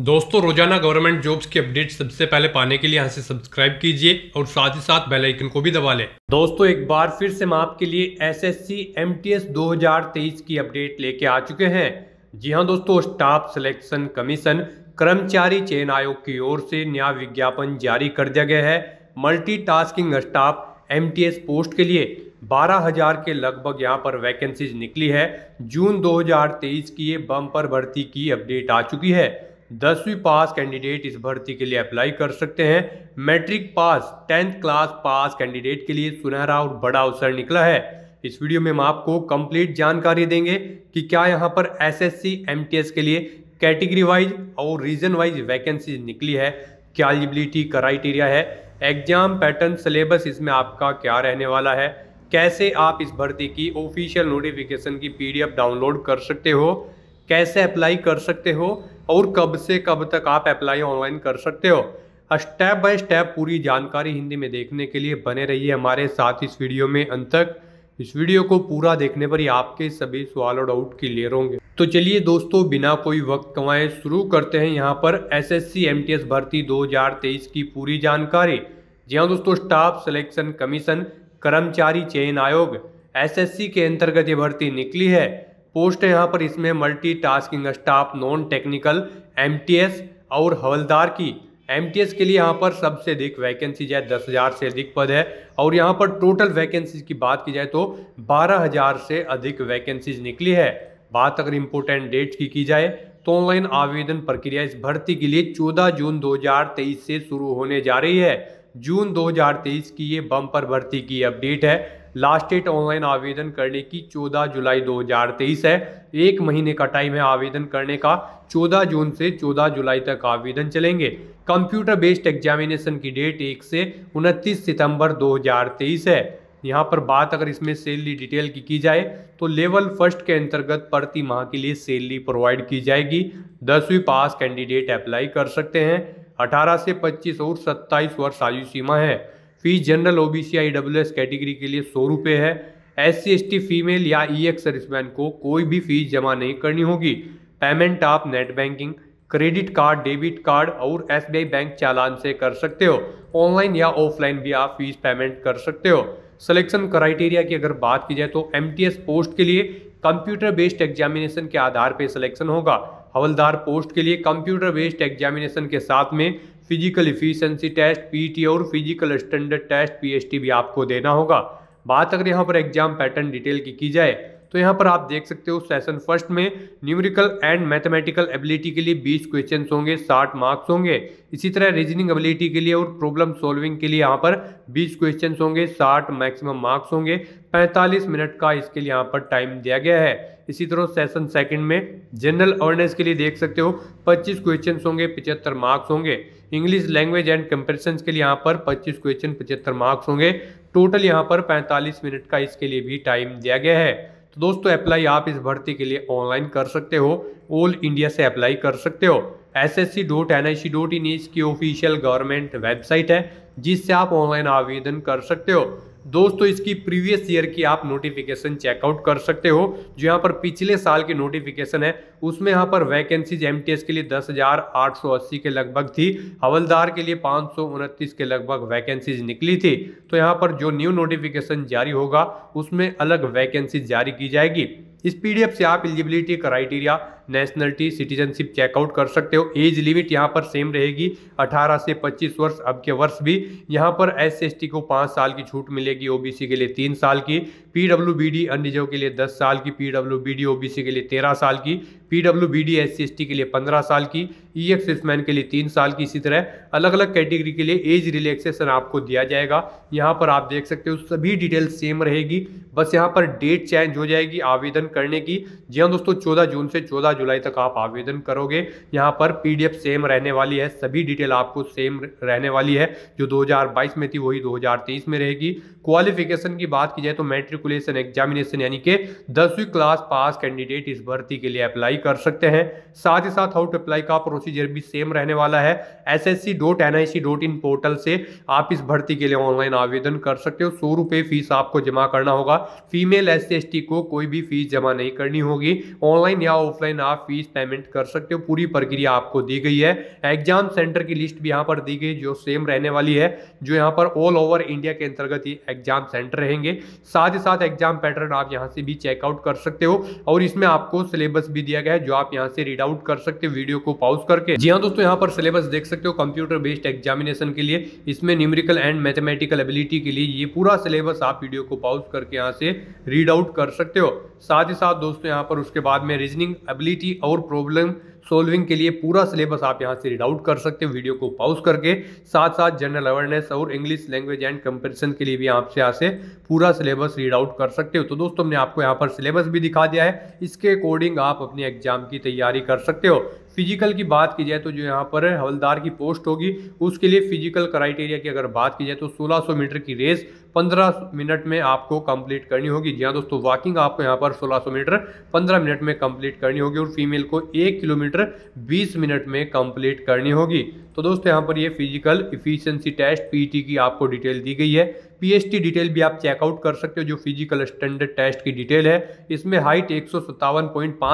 दोस्तों, रोज़ाना government jobs की अपडेट सबसे पहले पाने के लिए यहाँ से सब्सक्राइब कीजिए और साथ ही साथ बेल आइकन को भी दबा लें। दोस्तों, एक बार फिर से हम आपके लिए एसएससी एमटीएस 2023 की अपडेट लेके आ चुके हैं। जी हाँ दोस्तों, स्टाफ सिलेक्शन कमीशन कर्मचारी चयन आयोग की ओर से नया विज्ञापन जारी कर दिया गया है। मल्टीटास्किंग स्टाफ एमटीएस पोस्ट के लिए बारह हज़ार के लगभग यहाँ पर वैकेंसीज निकली है। जून 2023 की ये बम्पर भर्ती की अपडेट आ चुकी है। दसवीं पास कैंडिडेट इस भर्ती के लिए अप्लाई कर सकते हैं। Matric pass, tenth class pass candidate के लिए सुनहरा और बड़ा अवसर निकला है। इस वीडियो में हम आपको कंप्लीट जानकारी देंगे कि क्या यहाँ पर एसएससी, एमटीएस के लिए कैटेगरी वाइज और रीजन वाइज वैकेंसी निकली है। क्या एलिजिबिलिटी क्राइटेरिया है? एग्ज़ाम पैटर्न, सिलेबस इसमें आपका क्या रहने वाला है? कैसे आप इस भर्ती की ऑफिशियल नोटिफिकेशन की पीडीएफ डाउनलोड कर सकते हो? कैसे अप्लाई कर सकते हो और कब से कब तक आप अप्लाई ऑनलाइन कर सकते हो। स्टेप बाय स्टेप पूरी जानकारी हिंदी में देखने के लिए बने रहिए हमारे साथ इस वीडियो में। अंत तक इस वीडियो को पूरा देखने पर ही आपके सभी सवाल और डाउट क्लियर होंगे। तो चलिए दोस्तों, बिना कोई वक्त कमाए शुरू करते हैं यहाँ पर एसएससी एमटीएस भर्ती 2023 की पूरी जानकारी। जी हाँ दोस्तों स्टाफ सिलेक्शन कमीशन कर्मचारी चयन आयोग एसएससी के अंतर्गत ये भर्ती निकली है। पोस्ट है यहाँ पर इसमें multi tasking staff non technical MTS और हवलदार की। एमटीएस के लिए यहाँ पर सबसे अधिक वैकेंसी जाए दस हज़ार से अधिक पद है। और यहाँ पर टोटल वैकेंसीज की बात की जाए तो बारह हज़ार से अधिक वैकेंसीज निकली है। बात अगर इम्पोर्टेंट डेट्स की की जाए तो ऑनलाइन आवेदन प्रक्रिया इस भर्ती के लिए 14 जून 2023 से शुरू होने जा रही है। जून 2023 की ये बम्पर भर्ती की अपडेट है। लास्ट डेट ऑनलाइन आवेदन करने की 14 जुलाई 2023 है। एक महीने का टाइम है आवेदन करने का। 14 जून से 14 जुलाई तक आवेदन चलेंगे। कंप्यूटर बेस्ड एग्जामिनेशन की डेट एक से 29 सितंबर 2023 है। यहाँ पर बात अगर इसमें सैलरी डिटेल की की जाए तो लेवल फ़र्स्ट के अंतर्गत प्रति माह के लिए सैलरी प्रोवाइड की जाएगी। दसवीं पास कैंडिडेट अप्लाई कर सकते हैं। 18 से 25 और 27 वर्ष आयु सीमा है। Fees general OBC I W S category के लिए सौ रुपये है। S C S T female या ई एक्स सर्विसमैन को कोई भी फ़ीस जमा नहीं करनी होगी। पेमेंट आप net banking, credit card, debit card और एस बैंक चालान से कर सकते हो। ऑनलाइन या ऑफलाइन भी आप फ़ीस पेमेंट कर सकते हो। सिलेक्शन क्राइटेरिया की अगर बात की जाए तो एमटीएस पोस्ट के लिए कंप्यूटर बेस्ड एग्जामिनेशन के आधार पर सिलेक्शन होगा। हवलदार पोस्ट के लिए कंप्यूटर बेस्ड एग्जामिनेशन के साथ में फ़िज़िकल इफिशियंसी टेस्ट, पीटी और फ़िज़िकल स्टैंडर्ड टेस्ट पीएसटी भी आपको देना होगा। बात अगर यहाँ पर एग्ज़ाम पैटर्न डिटेल की की जाए तो यहाँ पर आप देख सकते हो सेशन फ़र्स्ट में न्यूमेरिकल एंड मैथमेटिकल एबिलिटी के लिए 20 क्वेश्चन होंगे 60 मार्क्स होंगे। इसी तरह रीजनिंग एबिलिटी के लिए और प्रॉब्लम सॉल्विंग के लिए यहाँ पर 20 क्वेश्चन होंगे 60 मैक्सिमम मार्क्स होंगे। 45 मिनट का इसके लिए यहाँ पर टाइम दिया गया है। इसी तरह सेशन सेकंड में जनरल अवेयरनेस के लिए देख सकते हो 25 क्वेश्चन होंगे पिछहत्तर मार्क्स होंगे। इंग्लिश लैंग्वेज एंड कंपेरिजन के लिए यहाँ पर 25 क्वेश्चन पचहत्तर मार्क्स होंगे। टोटल यहाँ पर 45 मिनट का इसके लिए भी टाइम दिया गया है। तो दोस्तों अप्लाई आप इस भर्ती के लिए ऑनलाइन कर सकते हो। ऑल इंडिया से अप्लाई कर सकते हो। S S C dot N I C dot in की ऑफिशियल गवर्नमेंट वेबसाइट है, जिससे आप ऑनलाइन आवेदन कर सकते हो। दोस्तों, इसकी प्रीवियस ईयर की आप नोटिफिकेशन चेकआउट कर सकते हो, जो यहाँ पर पिछले साल की नोटिफिकेशन है, उसमें यहाँ पर वैकेंसीज एमटीएस के लिए दस हज़ार आठ सौ अस्सी के लगभग थी, हवलदार के लिए पाँच सौ उनतीस के लगभग वैकेंसीज निकली थी। तो यहाँ पर जो न्यू नोटिफिकेशन जारी होगा, उसमें अलग वैकेंसी जारी की जाएगी। इस पीडीएफ से आप eligibility criteria nationality citizenship check out कर सकते हो। एज लिमिट यहाँ पर सेम रहेगी 18 से 25 वर्ष, अब के वर्ष भी। यहाँ पर एस टी को पाँच साल की छूट मिलेगी ओबीसी के लिए तीन साल की। पीडब्ल्यू बी डी के लिए दस साल की पीडब्ल्यू बी डी के लिए तेरह साल की। PW B D S C के लिए पंद्रह साल की। ई एक्स मैन के लिए तीन साल की। इसी तरह अलग अलग कैटेगरी के लिए एज रिलैक्सेशन आपको दिया जाएगा। यहाँ पर आप देख सकते हो, सभी डिटेल सेम रहेगी। बस यहाँ पर डेट चेंज हो जाएगी, आवेदन करने की। जी हाँ दोस्तों, चौदह जून से चौदह जुलाई तक आप आवेदन करोगे। यहाँ पर पीडीएफ सेम रहने वाली है। सभी डिटेल आपको सेम रहने वाली है। जो 2022 में थी, वही 2023 में रहेगी। क्वालिफिकेशन की बात की जाए तो मैट्रिकुलेशन एग्जामिनेशन यानी कि दसवीं क्लास पास कैंडिडेट इस भर्ती के लिए अप्लाई कर सकते हैं। साथ ही साथ हाउ टू अप्लाई का प्रोसीजर भी सेम रहने वाला है। S S C dot N I C dot in portal से आप इस भर्ती के लिए ऑनलाइन आवेदन कर सकते हो। सौ रुपये फ़ीस आपको जमा करना होगा। फीमेल एस सी को कोई भी फ़ीस जमा नहीं करनी होगी। ऑनलाइन या ऑफलाइन आप फ़ीस पेमेंट कर सकते हो। पूरी प्रक्रिया आपको दी गई है। एग्ज़ाम सेंटर की लिस्ट भी यहाँ पर दी गई, जो सेम रहने वाली है, जो यहाँ पर ऑल ओवर इंडिया के अंतर्गत ही एग्ज़ाम सेंटर रहेंगे। साथ ही साथ एग्ज़ाम पैटर्न आप यहाँ से भी चेकआउट कर सकते हो और इसमें आपको सिलेबस भी दिया गया है, जो आप यहाँ से रीड आउट कर सकते हो वीडियो को पॉज करके। जी हाँ दोस्तों, यहाँ पर सिलेबस देख सकते हो कंप्यूटर बेस्ड एग्जामिनेशन के लिए। इसमें न्यूमेरिकल एंड मैथमेटिकल एबिलिटी के लिए ये पूरा सिलेबस आप वीडियो को पॉज करके यहाँ से रीड आउट कर सकते हो। साथ ही साथ दोस्तों, यहाँ पर उसके बाद में रीजनिंग एबिलिटी और प्रॉब्लम सोल्विंग के लिए पूरा सिलेबस आप यहाँ से रीड आउट कर सकते हो वीडियो को पॉज करके। साथ साथ जनरल अवेयरनेस और इंग्लिश लैंग्वेज एंड कंपेरिजन के लिए भी आप से यहाँ से पूरा सिलेबस रीड आउट कर सकते हो। तो दोस्तों, हमने आपको यहाँ पर सिलेबस भी दिखा दिया है। इसके अकॉर्डिंग आप अपने एग्ज़ाम की तैयारी कर सकते हो। फ़िज़िकल की बात की जाए तो जो यहाँ पर हवलदार की पोस्ट होगी, उसके लिए फ़िज़िकल क्राइटेरिया की अगर बात की जाए तो 1600 मीटर की रेस 15 मिनट में आपको कंप्लीट करनी होगी। जी हाँ दोस्तों वॉकिंग आपको यहाँ पर सोलह 1600 मीटर 15 मिनट में कंप्लीट करनी होगी और फीमेल को एक किलोमीटर 20 मिनट में कंप्लीट करनी होगी। तो दोस्तों, यहाँ पर ये फ़िज़िकल इफिशियंसी टेस्ट पीटी की आपको डिटेल दी गई है। पीएचटी डिटेल भी आप चेकआउट कर सकते हो, जो फ़िज़िकल स्टैंडर्ड टेस्ट की डिटेल है। इसमें हाइट एक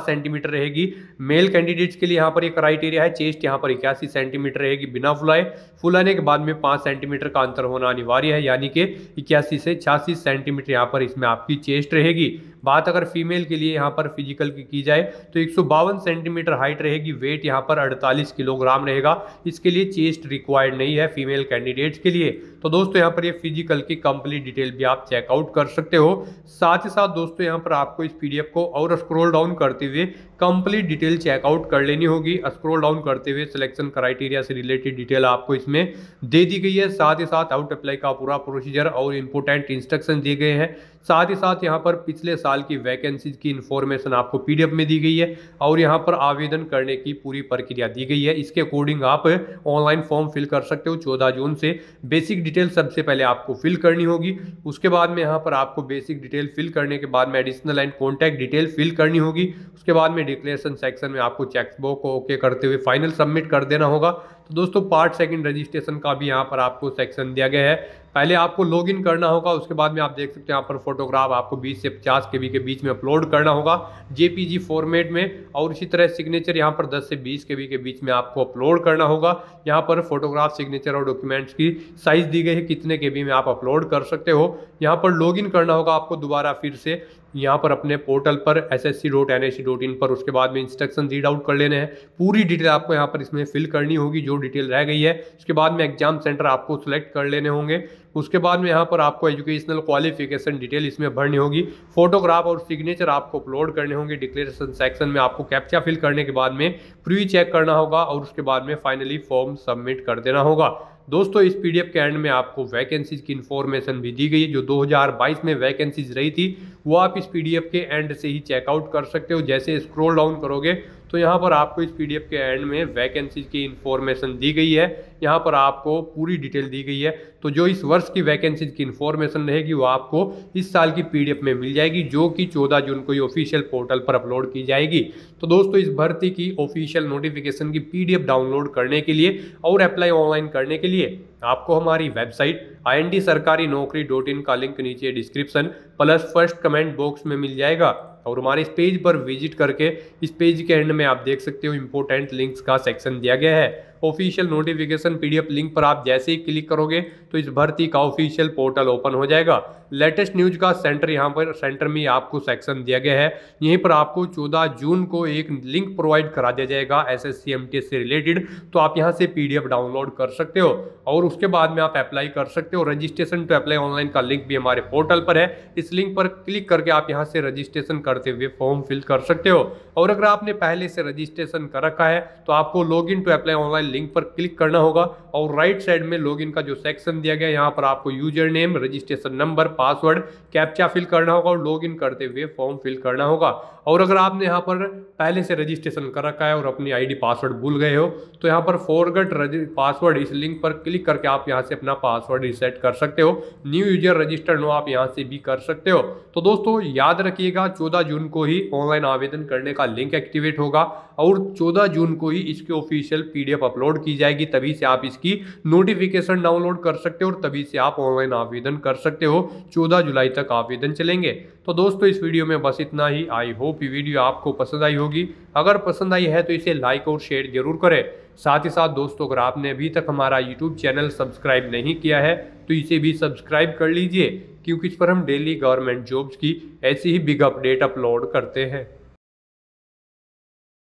सेंटीमीटर रहेगी। मेल कैंडिडेट्स के लिए यहाँ पर एक क्राइटेरिया है चेस्ट यहाँ पर इक्यासी सेंटीमीटर रहेगी बिना फुलाए। फुलाने के बाद में पाँच सेंटीमीटर का अंतर होना अनिवार्य है, यानी कि इक्यासी से छियासी सेंटीमीटर यहाँ पर इसमें आपकी चेस्ट रहेगी। बात अगर फीमेल के लिए यहाँ पर फ़िज़िकल की की जाए तो एक सौ बावन सेंटीमीटर हाइट रहेगी, वेट यहाँ पर 48 किलोग्राम रहेगा। इसके लिए चेस्ट रिक्वायर्ड नहीं है फीमेल कैंडिडेट्स के लिए। तो दोस्तों, यहाँ पर ये फ़िज़िकल की कंप्लीट डिटेल भी आप चेकआउट कर सकते हो। साथ ही साथ दोस्तों, यहाँ पर आपको इस पीडीएफ को और स्क्रोल डाउन करते हुए कंप्लीट डिटेल चेकआउट कर लेनी होगी। स्क्रोल डाउन करते हुए सिलेक्शन क्राइटेरिया से रिलेटेड डिटेल आपको इसमें दे दी गई है। साथ ही साथ आउट अप्लाई का पूरा प्रोसीजर और इंपोर्टेंट इंस्ट्रक्शन दिए गए हैं। साथ ही साथ यहाँ पर पिछले साल की वैकेंसीज की इन्फॉर्मेशन आपको पीडीएफ में दी गई है और यहाँ पर आवेदन करने की पूरी प्रक्रिया दी गई है। इसके अकॉर्डिंग आप ऑनलाइन फॉर्म फिल कर सकते हो चौदह जून से। बेसिक डिटेल सबसे पहले आपको फिल करनी होगी। उसके बाद में यहाँ पर आपको बेसिक डिटेल फिल करने के बाद में additional and contact detail fill करनी होगी। उसके बाद में डिक्लेरेशन सेक्शन में आपको चेकबॉक को ओके करते हुए फाइनल सबमिट कर देना होगा। तो दोस्तों पार्ट सेकंड रजिस्ट्रेशन का भी यहाँ पर आपको सेक्शन दिया गया है। पहले आपको लॉगिन करना होगा, उसके बाद में आप देख सकते हैं यहाँ पर फोटोग्राफ आपको 20 से 50 के के बीच में अपलोड करना होगा। जेपीजी फॉर्मेट में और इसी तरह सिग्नेचर यहाँ पर 10 से 20 के के बीच में आपको अपलोड करना होगा। यहाँ पर फोटोग्राफ सिग्नेचर और डॉक्यूमेंट्स की साइज़ दी गई है, कितने के में आप अपलोड कर सकते हो। यहाँ पर लॉगिन करना होगा आपको दोबारा फिर से। यहाँ पर अपने पोर्टल पर S S C dot N S C dot in पर, उसके बाद में इंस्ट्रक्शन रीड आउट कर लेने हैं। पूरी डिटेल आपको यहाँ पर इसमें फिल करनी होगी, जो डिटेल रह गई है। उसके बाद में एग्ज़ाम सेंटर आपको सेलेक्ट कर लेने होंगे। उसके बाद में यहाँ पर आपको एजुकेशनल क्वालिफिकेशन डिटेल इसमें भरनी होगी। फोटोग्राफ और सिग्नेचर आपको अपलोड करने होंगे। डिक्लेरेशन सेक्शन में आपको कैप्चा फिल करने के बाद में प्री चेक करना होगा और उसके बाद में फाइनली फॉर्म सबमिट कर देना होगा। दोस्तों, इस पीडीएफ के एंड में आपको वैकेंसीज की इन्फॉर्मेशन भी दी गई है, जो 2022 में वैकेंसीज रही थी, वो आप इस पीडीएफ के एंड से ही चेकआउट कर सकते हो। जैसे स्क्रॉल डाउन करोगे तो यहाँ पर आपको इस पीडीएफ के एंड में वैकेंसीज की इन्फॉर्मेशन दी गई है। यहाँ पर आपको पूरी डिटेल दी गई है। तो जो इस वर्ष की वैकेंसीज की इन्फॉर्मेशन रहेगी, वो आपको इस साल की पीडीएफ में मिल जाएगी, जो कि 14 जून को ही ऑफिशियल पोर्टल पर अपलोड की जाएगी। तो दोस्तों, इस भर्ती की ऑफिशियल नोटिफिकेशन की पीडीएफ डाउनलोड करने के लिए और अप्लाई ऑनलाइन करने के लिए आपको हमारी वेबसाइट आई एन डी सरकारी नौकरी डॉट इन का लिंक नीचे description plus first comment box में मिल जाएगा और हमारे इस पेज पर विज़िट करके इस पेज के एंड में आप देख सकते हो इम्पोर्टेंट लिंक्स का सेक्शन दिया गया है। ऑफिशियल नोटिफिकेशन पीडीएफ लिंक पर आप जैसे ही क्लिक करोगे तो इस भर्ती का ऑफिशियल पोर्टल ओपन हो जाएगा। लेटेस्ट न्यूज़ का सेंटर यहाँ पर, सेंटर में आपको सेक्शन दिया गया है। यहीं पर आपको 14 जून को एक लिंक प्रोवाइड करा दिया जाएगा एस एस से रिलेटेड। तो आप यहाँ से पीडीएफ डाउनलोड कर सकते हो और उसके बाद में आप अप्लाई कर सकते हो। रजिस्ट्रेशन टू अप्लाई ऑनलाइन का लिंक भी हमारे पोर्टल पर है। इस लिंक पर क्लिक करके आप यहाँ से रजिस्ट्रेशन करते हुए फॉर्म फिल कर सकते हो। और अगर आपने पहले से रजिस्ट्रेशन कर रखा है तो आपको log in to apply online link पर क्लिक करना होगा और राइट साइड में लॉगिन का जो सेक्शन दिया गया, यहाँ पर आपको user name registration number password captcha fill करना होगा और लॉगिन करते हुए फॉर्म फिल करना होगा। और अगर आपने यहाँ पर पहले से रजिस्ट्रेशन कर रखा है और अपनी आईडी पासवर्ड भूल गए हो तो यहाँ पर फॉरगट पासवर्ड इस लिंक पर क्लिक करके आप यहाँ से अपना पासवर्ड रिसेट कर सकते हो। न्यू यूज़र रजिस्टर्ड नो आप यहाँ से भी कर सकते हो। तो दोस्तों, याद रखिएगा, चौदह जून को ही ऑनलाइन आवेदन करने का लिंक एक्टिवेट होगा और चौदह जून को ही इसके ऑफिशियल पीडीएफ अपलोड की जाएगी, तभी से आप इसकी नोटिफिकेशन डाउनलोड कर सकते हो और तभी से आप ऑनलाइन आवेदन कर सकते हो। चौदह जुलाई तक आवेदन चलेंगे। तो दोस्तों, इस वीडियो में बस इतना ही। आई होप ये वीडियो आपको पसंद आई होगी। अगर पसंद आई है तो इसे लाइक और शेयर ज़रूर करें। साथ ही साथ दोस्तों, अगर आपने अभी तक हमारा यूट्यूब चैनल सब्सक्राइब नहीं किया है तो इसे भी सब्सक्राइब कर लीजिए, क्योंकि इस पर हम डेली गवर्नमेंट जॉब्स की ऐसी ही बिग अपडेट अपलोड करते हैं।